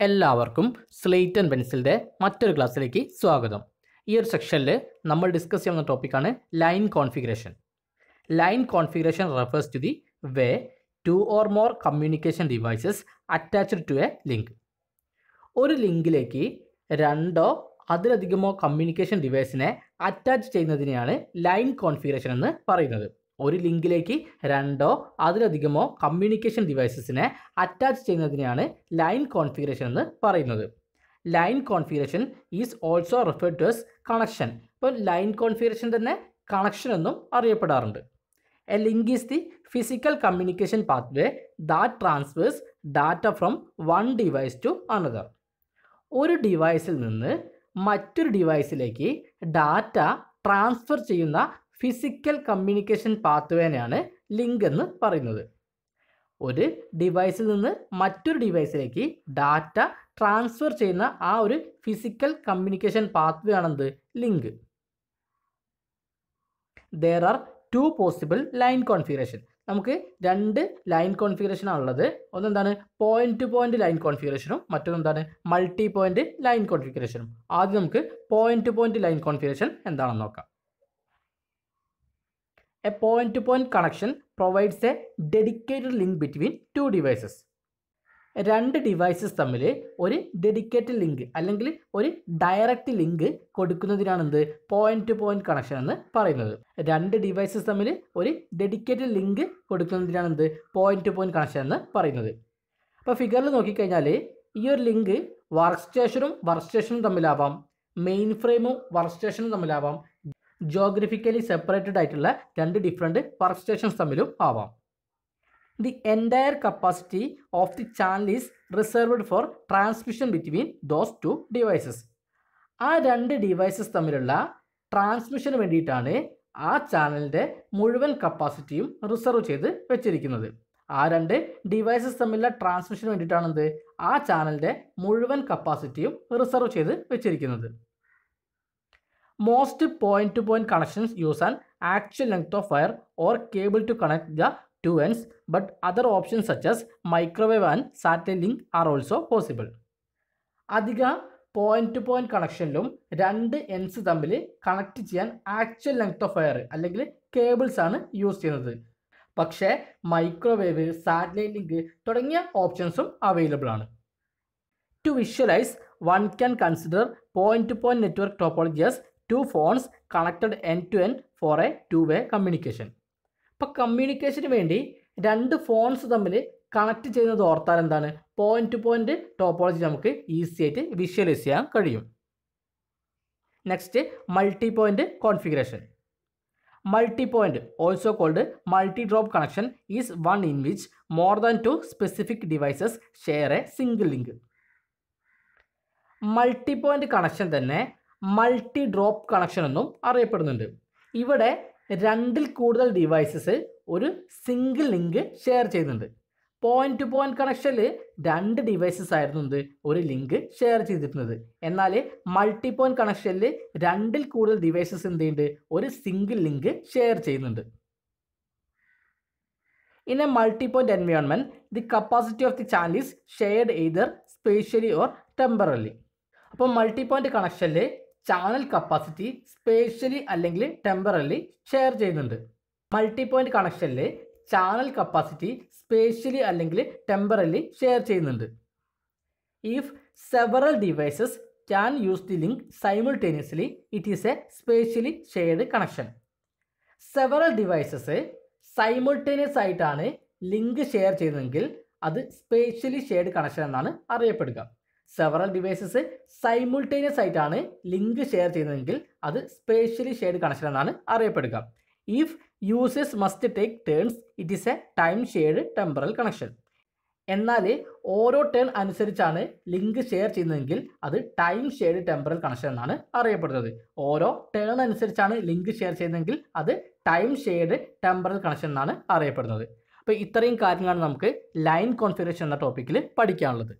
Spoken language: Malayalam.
എല്ലാവർക്കും സ്ലേറ്റ് ആൻഡ് പെൻസിലിന്റെ മറ്റൊരു ക്ലാസ്സിലേക്ക് സ്വാഗതം. ഈ ഒരു സെക്ഷനിൽ നമ്മൾ ഡിസ്കസ് ചെയ്യുന്ന ടോപ്പിക്കാണ് line configuration line configuration refers to the way two or more communication devices attached to a link ഒരു ലിങ്കിലേക്ക് രണ്ടോ അതിലധികമോ കമ്മ്യൂണിക്കേഷൻ ഡിവൈസിനെ അറ്റാച്ച് ചെയ്യുന്നതിനെയാണ് ലൈൻ കോൺഫിഗറേഷൻ എന്ന് പറയുന്നത്. ഒരു ലിങ്കിലേക്ക് രണ്ടോ അതിലധികമോ കമ്മ്യൂണിക്കേഷൻ ഡിവൈസസിനെ അറ്റാച്ച് ചെയ്യുന്നതിനെയാണ് ലൈൻ കോൺഫിഗറേഷൻ എന്ന് പറയുന്നത്. Line configuration is also referred to as connection ഇപ്പോൾ ലൈൻ കോൺഫിഗറേഷൻ തന്നെ കണക്ഷൻ എന്നും അറിയപ്പെടാറുണ്ട്. A link is the physical communication pathway that transfers data from one device to another ഒരു ഡിവൈസിൽ നിന്ന് മറ്റൊരു ഡിവൈസിലേക്ക് ഡാറ്റ ട്രാൻസ്ഫർ ചെയ്യുന്ന ഫിസിക്കൽ കമ്മ്യൂണിക്കേഷൻ പാത്വേനെയാണ് ലിങ്ക് എന്ന് പറയുന്നത്. ഒരു ഡിവൈസിൽ നിന്ന് മറ്റൊരു ഡിവൈസിലേക്ക് ഡാറ്റ ട്രാൻസ്ഫർ ചെയ്യുന്ന ആ ഒരു physical communication pathway ആണെന്ത് link. There are two possible line configuration നമുക്ക് രണ്ട് ലൈൻ കോൺഫിഗറേഷൻ ഉള്ളത്. ഒന്നെന്താണ്? പോയിന്റ് ടു പോയിന്റ് ലൈൻ കോൺഫിഗറേഷനും മറ്റൊന്നെന്താണ്? മൾട്ടി പോയിന്റ് ലൈൻ കോൺഫിഗറേഷനും ആദ്യം നമുക്ക് point to point line configuration എന്താണെന്ന് നോക്കാം. A point to point connection provides a dedicated link between two devices രണ്ട് ഡിവൈസസ് തമ്മിൽ ഒരു ഡെഡിക്കേറ്റഡ് ലിങ്ക് അല്ലെങ്കിൽ ഒരു ഡയറക്റ്റ് ലിങ്ക് കൊടുക്കുന്നതിനാണ് എന്ത് പോയിന്റ് ടു പോയിന്റ് കണക്ഷൻ എന്ന് പറയുന്നത്. രണ്ട് ഡിവൈസസ് തമ്മിൽ ഒരു ഡെഡിക്കേറ്റഡ് ലിങ്ക് കൊടുക്കുന്നതിനാണ് എന്ത് പോയിന്റ് ടു പോയിന്റ് കണക്ഷൻ എന്ന് പറയുന്നത്. അപ്പോൾ ഫിഗറിൽ നോക്കിക്കഴിഞ്ഞാൽ ഈ ഒരു ലിങ്ക് വർക്ക് സ്റ്റേഷനും വർക്ക് സ്റ്റേഷനും തമ്മിലാവാം. മെയിൻ ഫ്രെയിമും വർക്ക് സ്റ്റേഷനും തമ്മിലാവാം. ജോഗ്രഫിക്കലി സെപ്പറേറ്റഡ് ആയിട്ടുള്ള രണ്ട് ഡിഫറെന്റ് വർക്ക് സ്റ്റേഷൻസ് തമ്മിലും ആവാം. The entire capacity of the channel is reserved for transmission between those two devices ആ രണ്ട് ഡിവൈസസ് തമ്മിലുള്ള ട്രാൻസ്മിഷന് വേണ്ടിയിട്ടാണ് ആ ചാനലിന്റെ മുഴുവൻ കപ്പാസിറ്റിയും റിസർവ് ചെയ്ത് വെച്ചിരിക്കുന്നത്. ആ രണ്ട് ഡിവൈസസ് തമ്മിലുള്ള ട്രാൻസ്മിഷന് വേണ്ടിയിട്ടാണെന്ത്? ആ ചാനലിന്റെ മുഴുവൻ കപ്പാസിറ്റിയും റിസർവ് ചെയ്ത് വെച്ചിരിക്കുന്നത്. Most point to point connections use an actual length of wire or cable to connect the two ends but other options such as microwave and satellite link are also possible അധിക പോയിന്റ് ടു പോയിന്റ് കണക്ഷനിലും രണ്ട് എൻസ് തമ്മിൽ കണക്ട് ചെയ്യാൻ ആക്ച്വൽ ലെങ്ത് ഓഫ് വയർ അല്ലെങ്കിൽ കേബിൾസ് ആണ് യൂസ് ചെയ്യുന്നത്. പക്ഷേ മൈക്രോവേവ് സാറ്റലൈറ്റ് ലിങ്ക് തുടങ്ങിയ ഓപ്ഷൻസും അവൈലബിൾ ആണ്. To visualise one can consider point to point network topology as two phones connected end to end for a two way communication ഇപ്പോൾ കമ്മ്യൂണിക്കേഷന് വേണ്ടി രണ്ട് ഫോൺസ് തമ്മിൽ കണക്ട് ചെയ്യുന്നത് ഓർത്താൽ എന്താണ്? പോയിന്റ് ടു പോയിന്റ് ടോപ്പോളജി നമുക്ക് ഈസി ആയിട്ട് വിഷ്വലൈസ് ചെയ്യാൻ കഴിയും. Next multi point configuration multi point also called multi drop connection is one in which more than two specific devices share a single link multi point connection തന്നെ മൾട്ടി ഡ്രോപ്പ് കണക്ഷൻ എന്നും അറിയപ്പെടുന്നുണ്ട്. ഇവിടെ രണ്ടിൽ കൂടുതൽ ഡിവൈസസ് ഒരു സിംഗിൾ ലിങ്ക് ഷെയർ ചെയ്യുന്നുണ്ട്. പോയിന്റ് ടു പോയിന്റ് കണക്ഷനിൽ രണ്ട് ഡിവൈസസ് ആയിരുന്നു എന്ത്? ഒരു ലിങ്ക് ഷെയർ ചെയ്തിരുന്നത്. എന്നാൽ മൾട്ടി പോയിന്റ് കണക്ഷനിൽ രണ്ടിൽ കൂടുതൽ ഡിവൈസസ് എന്ത് ചെയ്യുന്നുണ്ട്? ഒരു സിംഗിൾ ലിങ്ക് ഷെയർ ചെയ്യുന്നുണ്ട്. In a multipoint environment the capacity of the channel is shared either spatially or temporally അപ്പോൾ മൾട്ടി പോയിന്റ് കണക്ഷനിൽ ചാനൽ കപ്പാസിറ്റി സ്പേഷ്യലി അല്ലെങ്കിൽ ടെമ്പറലി ഷെയർ ചെയ്യുന്നുണ്ട്. മൾട്ടി പോയിന്റ് കണക്ഷനിൽ ചാനൽ കപ്പാസിറ്റി സ്പേഷ്യലി അല്ലെങ്കിൽ ടെമ്പറലി ഷെയർ ചെയ്യുന്നുണ്ട്. If several devices can use the link simultaneously it is a spatially shared connection several devices simultaneous ആയിട്ടാണ് ലിങ്ക് ഷെയർ ചെയ്യുന്നതെങ്കിൽ അത് സ്പേഷ്യലി ഷെയർഡ് കണക്ഷൻ എന്നാണ് അറിയപ്പെടുക. സെവറൽ ഡിവൈസസ് സൈമുൾട്ടേനിയസ് ആയിട്ടാണ് ലിങ്ക് ഷെയർ ചെയ്യുന്നതെങ്കിൽ അത് സ്പേഷ്യലി ഷെയർഡ് കണക്ഷൻ എന്നാണ് അറിയപ്പെടുക. If users must take turns it is a time shared temporal connection എന്നാൽ ഓരോ ടേൺ അനുസരിച്ചാണ് ലിങ്ക് ഷെയർ ചെയ്യുന്നതെങ്കിൽ അത് ടൈം ഷെയർഡ് ടെമ്പറൽ കണക്ഷൻ എന്നാണ് അറിയപ്പെടുന്നത്. ഓരോ ടേൺ അനുസരിച്ചാണ് ലിങ്ക് ഷെയർ ചെയ്യുന്നതെങ്കിൽ അത് ടൈം ഷെയർഡ് ടെമ്പറൽ കണക്ഷൻ എന്നാണ് അറിയപ്പെടുന്നത്. അപ്പോൾ ഇത്രയും കാര്യങ്ങളാണ് നമുക്ക് ലൈൻ കോൺഫിഗറേഷൻ എന്ന ടോപ്പിക്കിൽ പഠിക്കാനുള്ളത്.